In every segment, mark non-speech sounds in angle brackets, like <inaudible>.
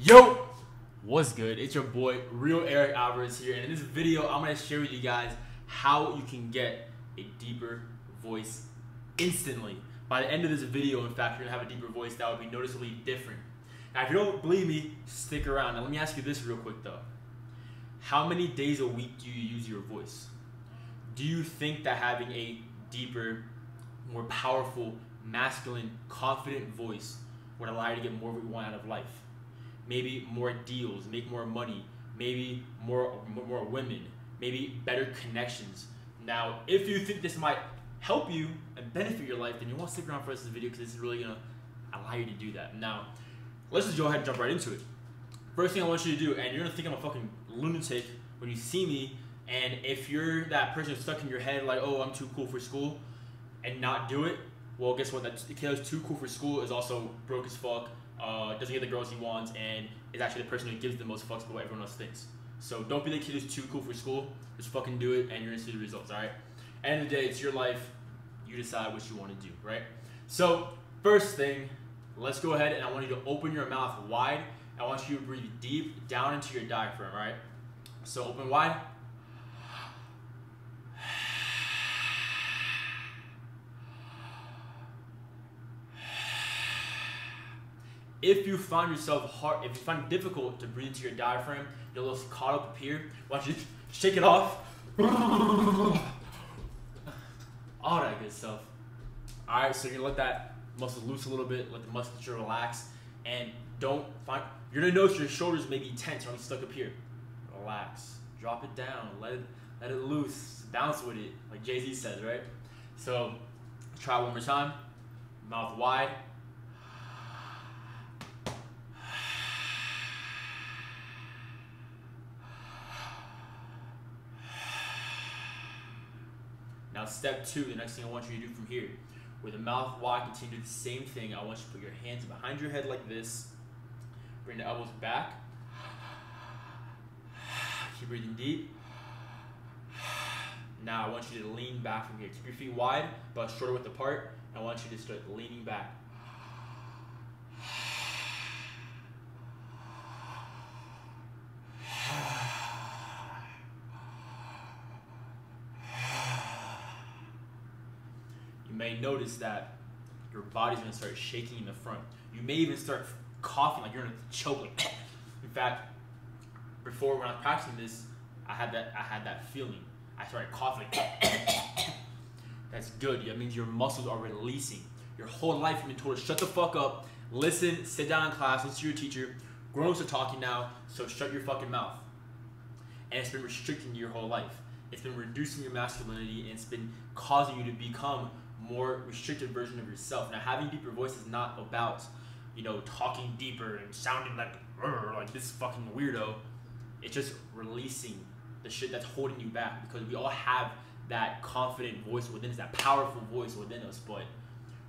Yo, what's good? It's your boy, Real Erick Alvarez here, and in this video, I'm gonna share with you guys how you can get a deeper voice instantly. By the end of this video, in fact, you're gonna have a deeper voice that would be noticeably different. Now, if you don't believe me, stick around. Now, let me ask you this real quick though. How many days a week do you use your voice? Do you think that having a deeper, more powerful, masculine, confident voice would allow you to get more of what you want out of life? Maybe more deals, make more money, maybe more more women, maybe better connections. Now, if you think this might help you and benefit your life, then you want to stick around for the video because this is really gonna allow you to do that. Now, let's just go ahead and jump right into it. First thing I want you to do, and you're gonna think I'm a fucking lunatic when you see me, and if you're that person stuck in your head like, oh, I'm too cool for school, and not do it, well, guess what? That kid who's too cool for school is also broke as fuck, uh, doesn't get the girls he wants, and is actually the person who gives the most fucks about what everyone else thinks. So don't be the kid who's too cool for school. Just fucking do it, and you're gonna see the results. All right. End of the day, it's your life. You decide what you want to do, right? So first thing, let's go ahead and I want you to open your mouth wide. I want you to breathe deep down into your diaphragm, right? So open wide. If you find yourself hard, if you find it difficult to breathe into your diaphragm, you're a little caught up here, why don't you <laughs> shake it off? <laughs> All that good stuff. All right, so you're gonna let that muscle loose a little bit, let the musculature relax, and don't find, you're gonna notice your shoulders may be tense or stuck up here. Relax, drop it down, let it, let it loose, bounce with it, like Jay-Z says, right? So try one more time, mouth wide, step two, the next thing I want you to do from here, with the mouth wide, continue to do the same thing. I want you to put your hands behind your head like this. Bring the elbows back. Keep breathing deep. Now I want you to lean back from here. Keep your feet wide, but shorter width apart. I want you to start leaning back. May notice that your body's gonna start shaking in the front. You may even start coughing like you're gonna choke. Like <coughs> in fact, before when I was practicing this, I had that I had that feeling. I started coughing. <coughs> That's good. That means your muscles are releasing. Your whole life you've been told to shut the fuck up, listen, sit down in class, listen to your teacher. Grown-ups are talking now, so shut your fucking mouth. And it's been restricting you your whole life. It's been reducing your masculinity and it's been causing you to become more restricted version of yourself. Now, having deeper voice is not about, you know, talking deeper and sounding like like this fucking weirdo. It's just releasing the shit that's holding you back because we all have that confident voice within us, that powerful voice within us. But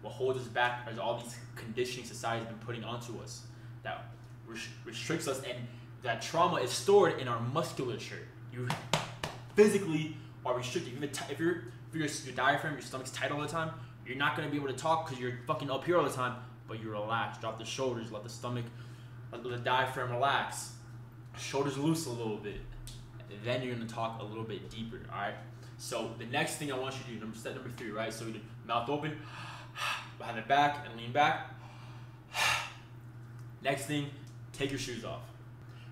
what holds us back is all these conditioning society has been putting onto us that restricts us, and that trauma is stored in our musculature. You <laughs> physically are restricted. Even If you're your, your diaphragm, your stomach's tight all the time, you're not gonna be able to talk because you're fucking up here all the time. But you relax, drop the shoulders, let the stomach, let the diaphragm relax, shoulders loose a little bit. Then you're gonna talk a little bit deeper. All right. So the next thing I want you to do, number step number three, right? So you mouth open, <sighs> behind the back, and lean back. <sighs> Next thing, take your shoes off.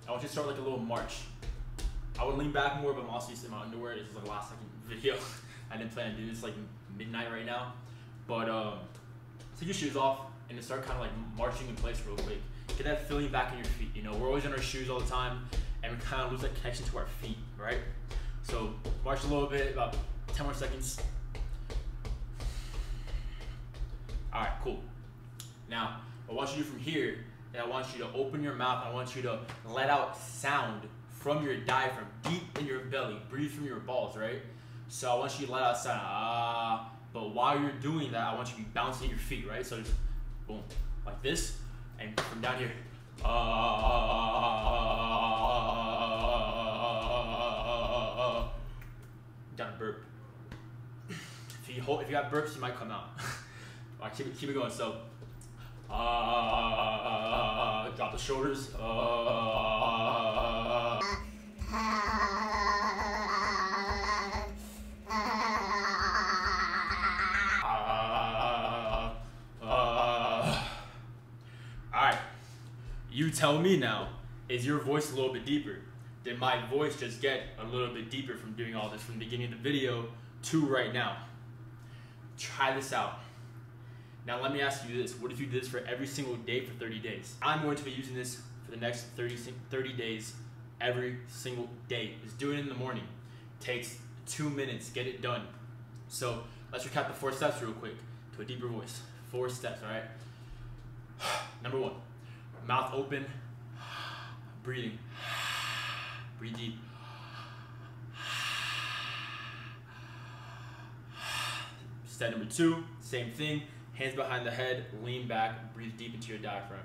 I want you to start like a little march. I would lean back more, but I'm also to my underwear. This is like last second <laughs> video. I didn't plan to do this like midnight right now. But um, take your shoes off and then start kind of like marching in place real quick. Get that feeling back in your feet. You know, we're always in our shoes all the time and we kind of lose that connection to our feet, right? So march a little bit, about 10 more seconds. All right, cool. Now, I want you to do from here I want you to open your mouth. I want you to let out sound from your diaphragm, deep in your belly. Breathe from your balls, right? So I want you to let out sound, ah. But while you're doing that, I want you to be bouncing your feet, right? So just boom, like this, and from down here, ah. Down burp. If you hold, if you got burps, you might come out. All right, keep it, keep it going. So, uh, drop the shoulders. Uh, You tell me now, is your voice a little bit deeper? Did my voice just get a little bit deeper from doing all this from the beginning of the video to right now? Try this out. Now let me ask you this. What if you did this for every single day for 30 days? I'm going to be using this for the next 30, 30 days every single day. Just do it in the morning. Takes two minutes, get it done. So let's recap the four steps real quick to a deeper voice. Four steps, all right? <sighs> Number one, mouth open, breathing. Breathe deep. Step number two, same thing. Hands behind the head, lean back, breathe deep into your diaphragm.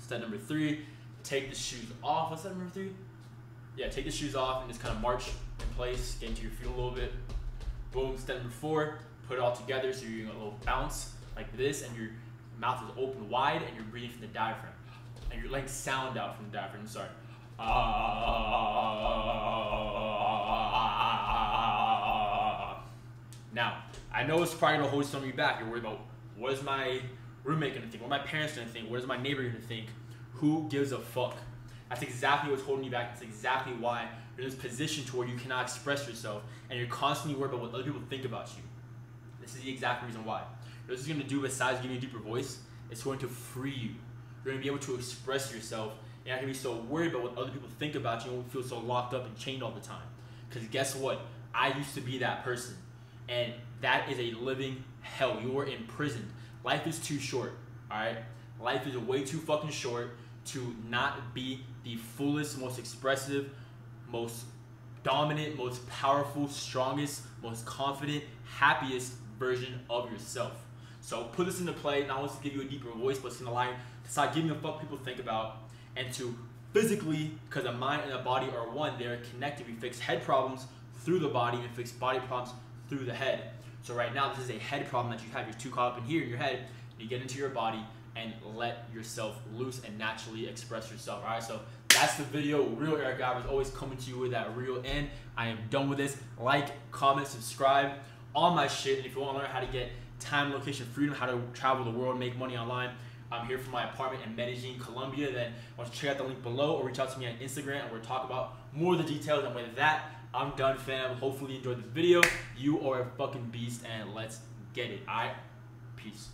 Step number three, take the shoes off. What's step number three? Yeah, take the shoes off and just kind of march in place, get into your feet a little bit. Boom. Step number four, put it all together so you're doing a little bounce like this and your mouth is open wide and you're breathing from the diaphragm. And you're letting sound out from the diaphragm. Sorry. Now, I know it's probably gonna hold some of you back. You're worried about what is my roommate gonna think? What my parents gonna think? What is my neighbor gonna think? Who gives a fuck? That's exactly what's holding you back. That's exactly why you're in this position to where you cannot express yourself and you're constantly worried about what other people think about you. This is the exact reason why. What this is gonna do besides giving you a deeper voice, it's going to free you. You're gonna be able to express yourself you're not gonna be so worried about what other people think about you and won't feel so locked up and chained all the time. Because guess what? I used to be that person. And that is a living hell. You are imprisoned. Life is too short, alright? Life is way too fucking short to not be the fullest, most expressive, most dominant, most powerful, strongest, most confident, happiest version of yourself. So put this into play, not only to give you a deeper voice, but it's gonna you to start giving a fuck people think about and to physically, because the mind and the body are one, they're connected. We fix head problems through the body and fix body problems through the head. So right now, this is a head problem that you have. You're too caught up in here in your head. You get into your body and let yourself loose and naturally express yourself. All right, so that's the video. Real Erick Alvarez always coming to you with that real end. I am done with this. Like, comment, subscribe, all my shit. And if you want to learn how to get time, location, freedom, how to travel the world, make money online, I'm here from my apartment in Medellin, Colombia. Then want to check out the link below or reach out to me on Instagram and we'll talk about more of the details. And with that, I'm done, fam. Hopefully you enjoyed this video. You are a fucking beast and let's get it. Right? Peace.